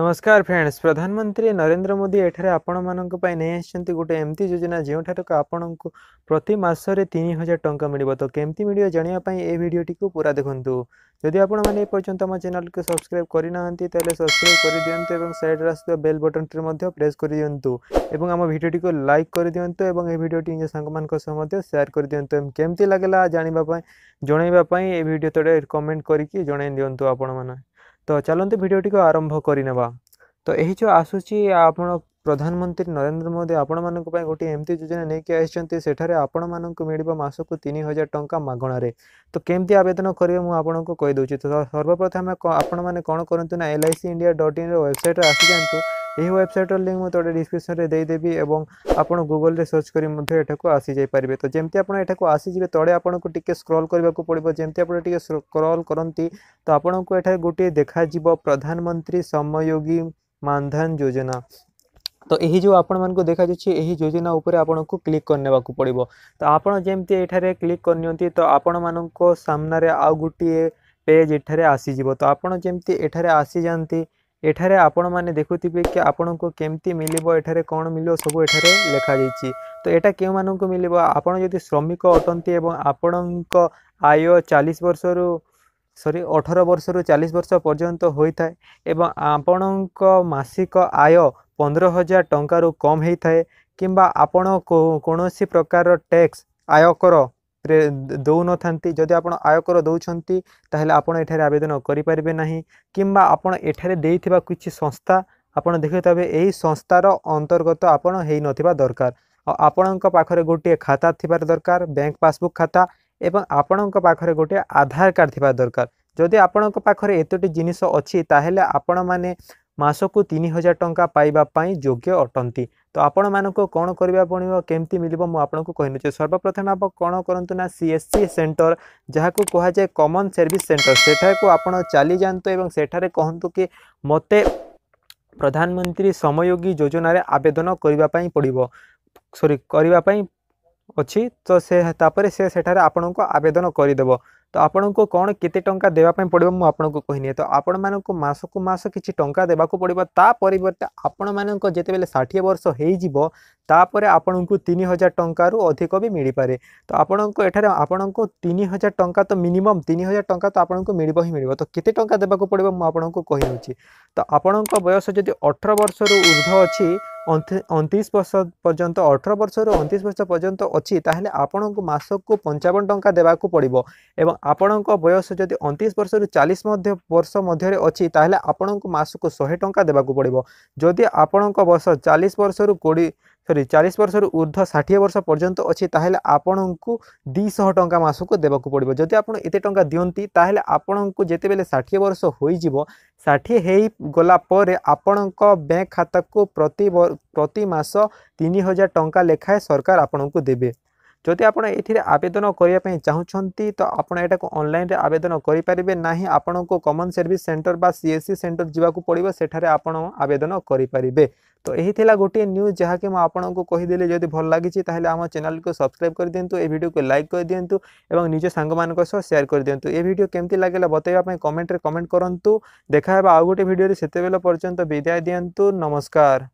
নমস্কার ফ্রেন্ডস প্রধানমন্ত্রী নরেন্দ্র মোদী এଠାରେ আপনার নেই আসছেন গোটে এমতি যোজনা যেঠার আপনার প্রতি মাসে তিন হাজার টঙ্কা মিলব তো কেমতি মিলব জাঁয়া এই ভিডিওটি পুরা দেখুন যদি আপনার এই পর্যন্ত আমার চ্যানেলকে সবসক্রাইব করে না তাহলে সবসক্রাইব করে দিও এবং সাইডে আসুক বেল বটনটি প্রেস করে দিও এবং আমার ভিডিওটি লাইক করে দিও এবং এই ভিডিওটি নিজ সাংমান সেয়ার করে দিও এবং কেমতি লাগিলা জাঁয়া জনাইবা এই ভিডিও তলে কমেন্ট করি জনাই দিও আপনার ତ ଚାଲନ୍ତୁ ଭିଡ଼ିଓଟିକୁ ଆରମ୍ଭ କରିନେବା ତ ଏହି ଯେଉଁ ଆସୁଛି ଆପଣ ପ୍ରଧାନମନ୍ତ୍ରୀ ନରେନ୍ଦ୍ର ମୋଦି ଆପଣମାନଙ୍କ ପାଇଁ ଗୋଟିଏ ଏମିତି ଯୋଜନା ନେଇକି ଆସିଛନ୍ତି ସେଠାରେ ଆପଣମାନଙ୍କୁ ମିଳିବ ମାସକୁ ତିନି ହଜାର ଟଙ୍କା ମାଗଣାରେ ତ କେମିତି ଆବେଦନ କରିବେ ମୁଁ ଆପଣଙ୍କୁ କହିଦେଉଛି ତ ସର୍ବପ୍ରଥମେ ଆପଣମାନେ କ'ଣ କରନ୍ତୁ ନା L I C India dot ଇନ୍ର ୱେବସାଇଟ୍ରେ ଆସିଯାଆନ୍ତୁ ଏହି ୱେବସାଇଟ୍ର ଲିଙ୍କ୍ ମୁଁ ତଳେ ଡିସ୍କ୍ରିପ୍ସନ୍ରେ ଦେଇଦେବି ଏବଂ ଆପଣ ଗୁଗଲ୍ରେ ସର୍ଚ୍ଚ କରି ମଧ୍ୟ ଏଠାକୁ ଆସିଯାଇପାରିବେ ତ ଯେମିତି ଆପଣ ଏଠାକୁ ଆସିଯିବେ ତଳେ ଆପଣଙ୍କୁ ଟିକେ ସ୍କ୍ରଲ୍ କରିବାକୁ ପଡ଼ିବ ଯେମିତି ଆପଣ ଟିକେ ସ୍କ୍ରଲ୍ କରନ୍ତି ତ ଆପଣଙ୍କୁ ଏଠାରେ ଗୋଟିଏ ଦେଖାଯିବ ପ୍ରଧାନମନ୍ତ୍ରୀ ସମୟୋଗୀ ମାନଧନ ଯୋଜନା তো এই যে আপনার দেখা যাচ্ছে এই যোজনা উপরে আপনার ক্লিক করে নেওয়া পড়ব তো আপনার যেমি এখানে ক্লিক করে নিতে তো আপন মান সামনে আউ গোটিয়ে পেজ এখানে আসিযোগ তো আপনার যেমি এখানে আসি যাতে ଏଠାରେ ଆପଣମାନେ ଦେଖୁଥିବେ କି ଆପଣଙ୍କୁ କେମିତି ମିଳିବ ଏଠାରେ କ'ଣ ମିଳିବ ସବୁ ଏଠାରେ ଲେଖାଯାଇଛି ତ ଏଇଟା କେଉଁମାନଙ୍କୁ ମିଳିବ ଆପଣ ଯଦି ଶ୍ରମିକ ଅଟନ୍ତି ଏବଂ ଆପଣଙ୍କ ଆୟ ଚାଳିଶ ବର୍ଷରୁ ସରି ଅଠର ବର୍ଷରୁ ଚାଳିଶ ବର୍ଷ ପର୍ଯ୍ୟନ୍ତ ହୋଇଥାଏ ଏବଂ ଆପଣଙ୍କ ମାସିକ ଆୟ ପନ୍ଦର ହଜାର ଟଙ୍କାରୁ କମ୍ ହୋଇଥାଏ କିମ୍ବା ଆପଣ କୌଣସି ପ୍ରକାରର ଟ୍ୟାକ୍ସ ଆୟକର ଦେଉନଥାନ୍ତି ଯଦି ଆପଣ ଆୟକର ଦେଉଛନ୍ତି ତାହେଲେ ଆପଣ ଏଠାରେ ଆବେଦନ କରିପାରିବେ ନାହିଁ କିମ୍ବା ଆପଣ ଏଠାରେ ଦେଇଥିବା କିଛି ସଂସ୍ଥା ଆପଣ ଦେଖିଥିବେ ଏହି ସଂସ୍ଥାର ଅନ୍ତର୍ଗତ ଆପଣ ହୋଇନଥିବା ଦରକାର ଆଉ ଆପଣଙ୍କ ପାଖରେ ଗୋଟିଏ ଖାତା ଥିବାର ଦରକାର ବ୍ୟାଙ୍କ ପାସ୍ବୁକ୍ ଖାତା ଏବଂ ଆପଣଙ୍କ ପାଖରେ ଗୋଟିଏ ଆଧାର କାର୍ଡ଼ ଥିବା ଦରକାର ଯଦି ଆପଣଙ୍କ ପାଖରେ ଏତୋଟି ଜିନିଷ ଅଛି ତାହେଲେ ଆପଣମାନେ ମାସକୁ ତିନି ହଜାର ଟଙ୍କା ପାଇବା ପାଇଁ ଯୋଗ୍ୟ ଅଟନ୍ତି ତ ଆପଣମାନଙ୍କୁ କ'ଣ କରିବା ପଡ଼ିବ କେମିତି ମିଳିବ ମୁଁ ଆପଣଙ୍କୁ କହିନେଉଛି ସର୍ବପ୍ରଥମେ ଆପଣ କ'ଣ କରନ୍ତୁ ନା ସି ଏସ୍ ସି ସେଣ୍ଟର ଯାହାକୁ କୁହାଯାଏ କମନ୍ ସର୍ଭିସ୍ ସେଣ୍ଟର ସେଠାକୁ ଆପଣ ଚାଲିଯାଆନ୍ତୁ ଏବଂ ସେଠାରେ କହନ୍ତୁ କି ମୋତେ ପ୍ରଧାନମନ୍ତ୍ରୀ ସମୟୋଗୀ ଯୋଜନାରେ ଆବେଦନ କରିବା ପାଇଁ ପଡ଼ିବ ସରି କରିବା ପାଇଁ ଅଛି ତ ସେ ତାପରେ ସେ ସେଠାରେ ଆପଣଙ୍କୁ ଆବେଦନ କରିଦେବ ତ ଆପଣଙ୍କୁ କ'ଣ କେତେ ଟଙ୍କା ଦେବା ପାଇଁ ପଡ଼ିବ ମୁଁ ଆପଣଙ୍କୁ କହିନି ତ ଆପଣମାନଙ୍କୁ ମାସକୁ ମାସ କିଛି ଟଙ୍କା ଦେବାକୁ ପଡ଼ିବ ତା ପରିବର୍ତ୍ତେ ଆପଣମାନଙ୍କ ଯେତେବେଳେ ଷାଠିଏ ବର୍ଷ ହେଇଯିବ ତାପରେ ଆପଣଙ୍କୁ ତିନି ହଜାର ଟଙ୍କାରୁ ଅଧିକ ବି ମିଳିପାରେ ତ ଆପଣଙ୍କ ଏଠାରେ ଆପଣଙ୍କୁ ତିନି ହଜାର ଟଙ୍କା ତ ମିନିମମ୍ ତିନି ହଜାର ଟଙ୍କା ତ ଆପଣଙ୍କୁ ମିଳିବ ହିଁ ମିଳିବ ତ କେତେ ଟଙ୍କା ଦେବାକୁ ପଡ଼ିବ ମୁଁ ଆପଣଙ୍କୁ କହିଦେଉଛି ତ ଆପଣଙ୍କ ବୟସ ଯଦି ଅଠର ବର୍ଷରୁ ଉର୍ଦ୍ଧ୍ୱ ଅଛି ଅଣତିରିଶ ବର୍ଷ ପର୍ଯ୍ୟନ୍ତ ଅଠର ବର୍ଷରୁ ଅଣତିରିଶ ବର୍ଷ ପର୍ଯ୍ୟନ୍ତ ଅଛି ତାହେଲେ ଆପଣଙ୍କୁ ମାସକୁ ପଞ୍ଚାବନ ଟଙ୍କା ଦେବାକୁ ପଡ଼ିବ ଏବଂ ଆପଣଙ୍କ ବୟସ ଯଦି ଅଣତିରିଶ ବର୍ଷରୁ ଚାଳିଶ ମଧ୍ୟ ବର୍ଷ ମଧ୍ୟରେ ଅଛି ତାହେଲେ ଆପଣଙ୍କୁ ମାସକୁ ଶହେ ଟଙ୍କା ଦେବାକୁ ପଡ଼ିବ ଯଦି ଆପଣଙ୍କ ବୟସ ଚାଳିଶ ବର୍ଷରୁ କୋଡ଼ିଏ সরি চালিশ বর্ষর ঊর্ধ্ব ষাঠিয়ে বর্ষ পর্যন্ত অনেক আপনার দুইশহ টাকা মাসক দেওয়া পড়ব যদি আপনার এতে টাকা দিকে তাহলে আপনার যেতবে ষাঠিয়ে বর্ষ হয়ে যাব ষাঠিয়ে হয়ে গলা পরে আপনার ব্যাঙ্ক খাতাকু প্রতি প্রতি মাস তিন হাজার টাকা লেখায় সরকার আপনার দেবে যদি আপনার এটি আবেদন করা চাহুমান তো আপনার এটা অনলাইনে আবেদন করে পে না আপনার কমন সর্ভিস সেন্টর বা সিএসসি সেন্টর যা পড়ব সেখানে আপনার আবেদন করে পারে তো এই গোটিয়ে न्यूज जहाँकि আপনার কহিদেলি যদি ভাল লাগিছে তাহলে আমার চ্যানেলকে সবসক্রাইব করে দিও এই ভিডিওকে লাইক করে দিও এবং নিজ সাংগ মানক সহ সেয়ার করে দিও এই ভিডিও কেমতি লাগিলা বতাইবা পাই কমেন্টরে কমেন্ট করন্তু দেখা হবা আউ গোটে ভিডিওরে সেতেবেলা পর্যন্ত বিদায় দিও নমস্কার